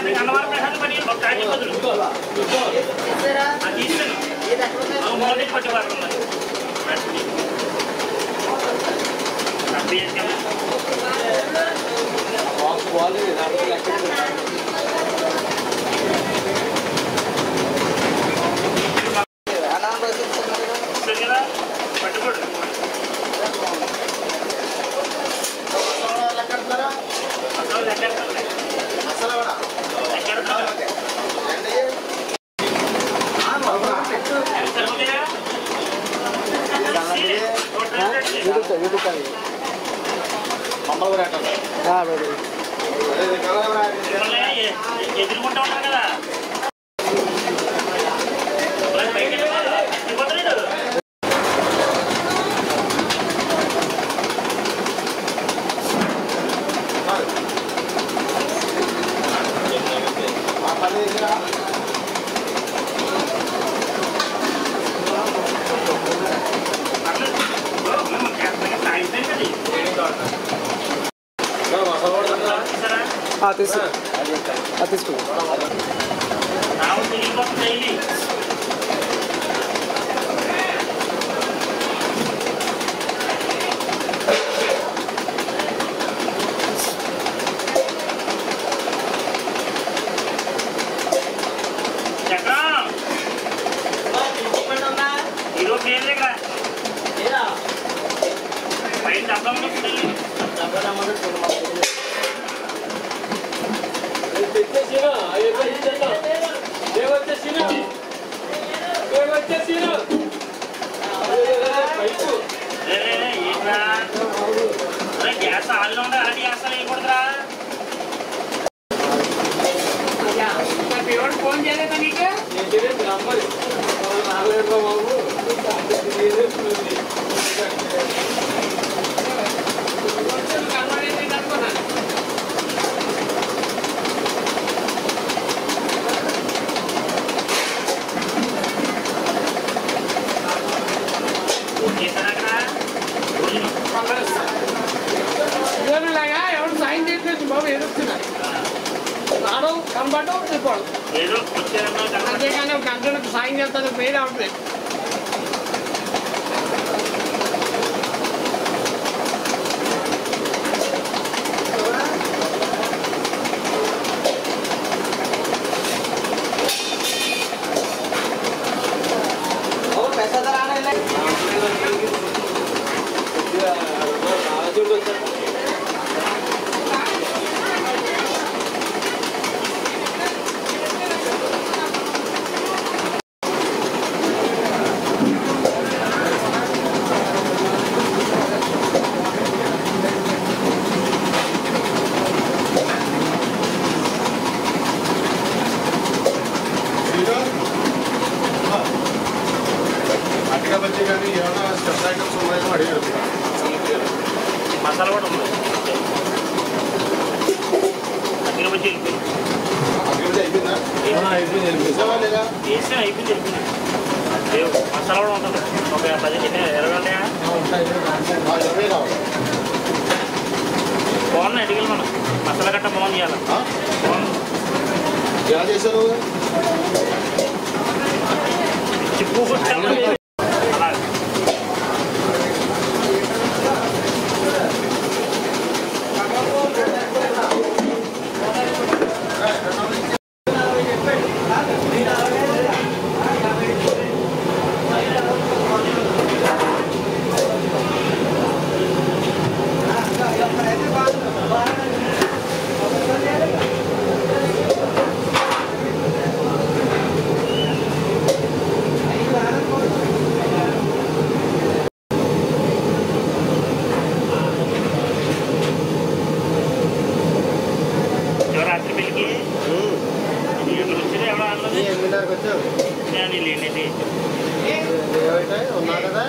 ಅದಕ್ಕೆ ಹಲವಾರು ಪ್ರಶ್ನೆ ಮಾಡಿ ಟೈಮ್ ಬದಲು ఎదుర్కొంటూ ఉంటారు కదా at this at this school. Gracias. డబ్బా ఏంట్రా? అరే గ్యాస్ ఆన్లో ఉండే అలాంటి గ్యాస్ వేయకూడదురా ఫోన్ చేయలేదా నీకు? చేశారా ಕಂಬಟು ತಿಳ್ಕೊಳ್ಳೋದು ಅದು ಬೇಕಾದ್ರೆ ಗಂಟು ಸಾಯಂಕಾಲ ತನಕ ಬೇರೆ ಆಗ್ಬೇಕು మసాలా కూడా ఉంది అగ్గిన వచ్చి వెళ్ళిపోయింది అక్కడ అయిపోయిందా అయిపోయింది నిజమా లేదా వేసి అయిపోయింది వెళ్ళిపోయింది లేవు మసాలా కూడా ఉంటుంది ఒక పది చిన్న ఇరవై ఉన్నాయా ఆ, ఇరవై కావాలి బాగున్నాయి అడిగి మనం మసాలా గట్ట బాగుంది ఇవాళ ఆ? బాగుంది ఎలా చేశారు చిప్పు అన్నది ఎనిమిదిన్నరకు వచ్చావు నేను లేనేది ఏమైతే ఉన్నా కదా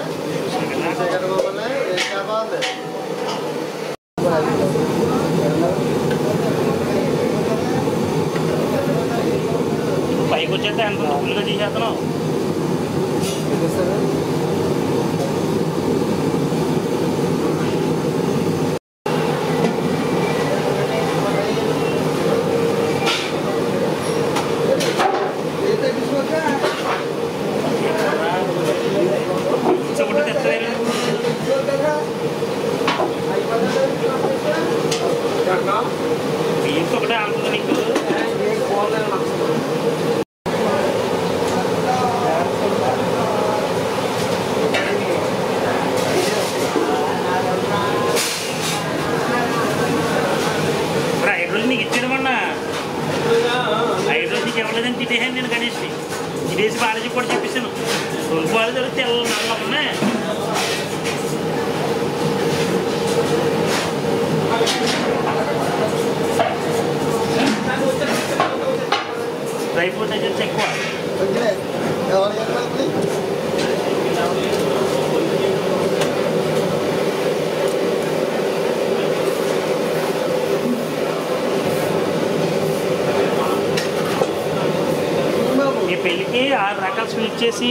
చీకటి మమ్మల్ని ఏం కావాలి పైకి వచ్చేస్తే ఎంత ఫుల్గా తీసేస్తున్నావు ఇవ్వలేదని తిట్టేసాను నేను గణేష్ని తిట్టేసి బాలాజీ కూడా చెప్పేసాను రెండు బాలు దొరికి తెల్ల నల్ల ఉన్నాయి డ్రై ఫ్రూట్స్ అయితే ఎక్కువ స్వీట్ చేసి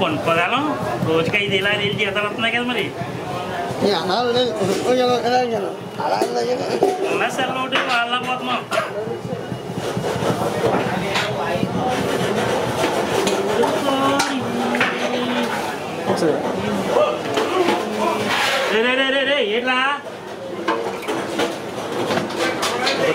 కొనుక్కోదాలం రోజుకి ఐదు ఇలా ఐదు జీతాలు వస్తున్నాయి కదా మరి. ఉన్న సెల్ ఒకటి వాళ్ళ పోతున్నాం.